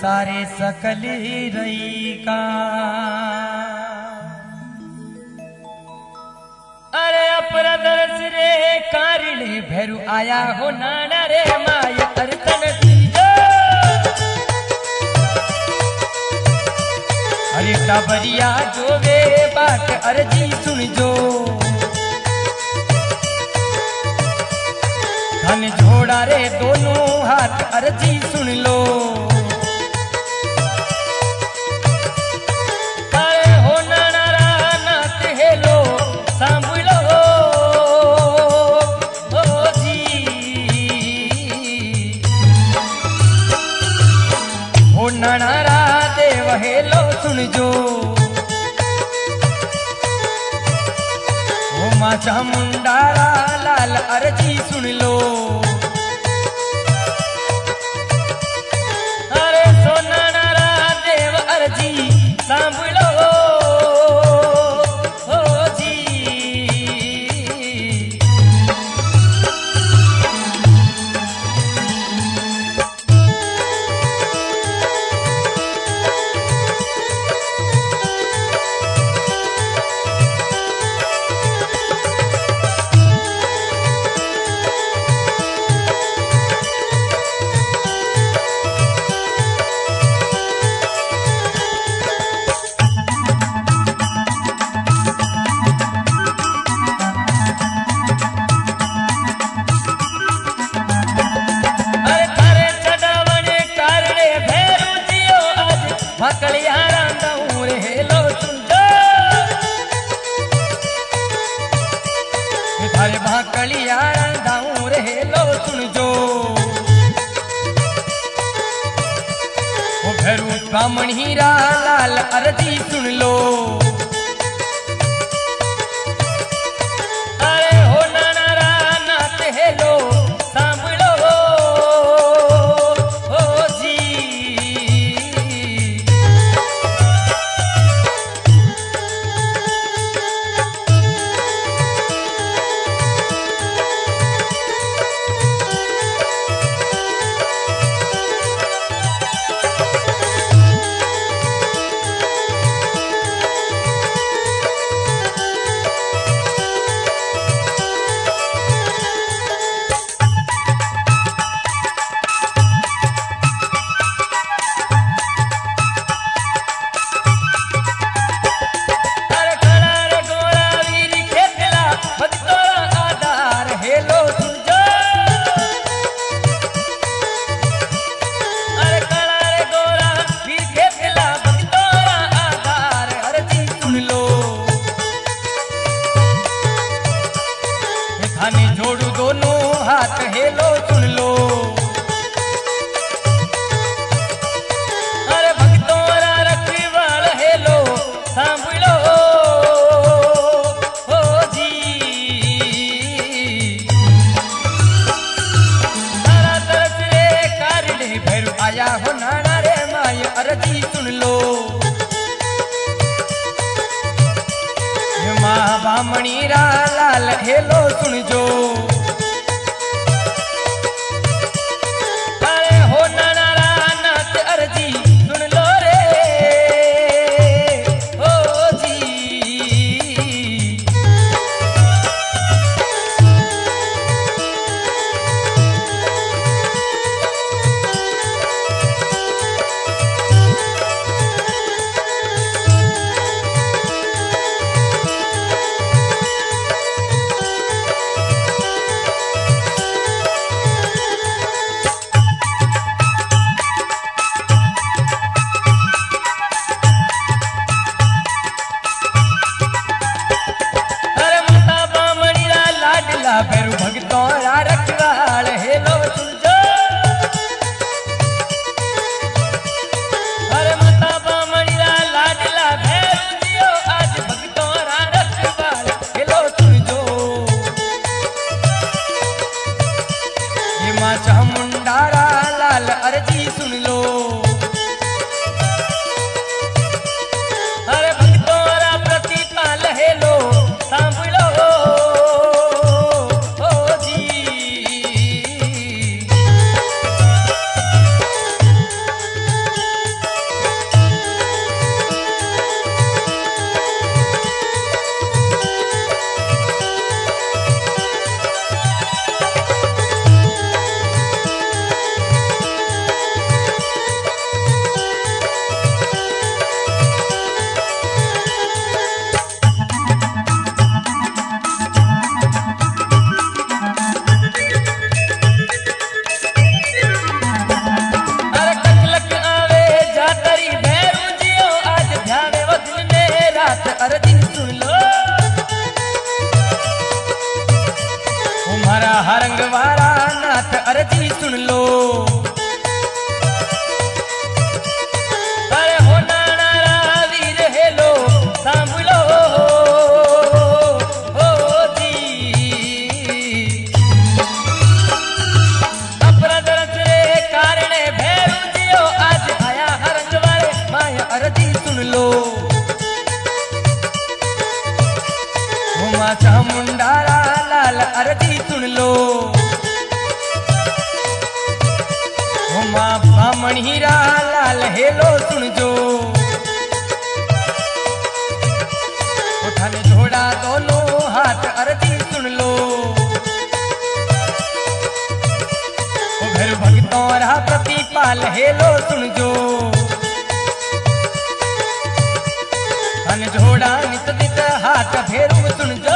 सारे सकल रई का। अरे अपराधरस रे कारिणे भैरू आया हो नाना रे माया अर्तन अरे टाबरिया जो वे बात अर्जी सुन जो। धन जोड़ा रे दोनों हाथ अर्जी सुन लो। वहेलो सुनजो हो माँ चामुंडारा ब्राह्मण हीरा लाल अरजी होना रे माय अरजी सुन लो। माँ बामणी रा लाल हेलो सुन जो। बामण हीरा लाल हेलो सुन जो. उठन जोड़ा दोनों हाथ अरजी सुन लो. ओ घर भक्तों रा प्रतिपाल हेलो सुन जो. हन जोड़ा नित हाथ फेरू सुन जो.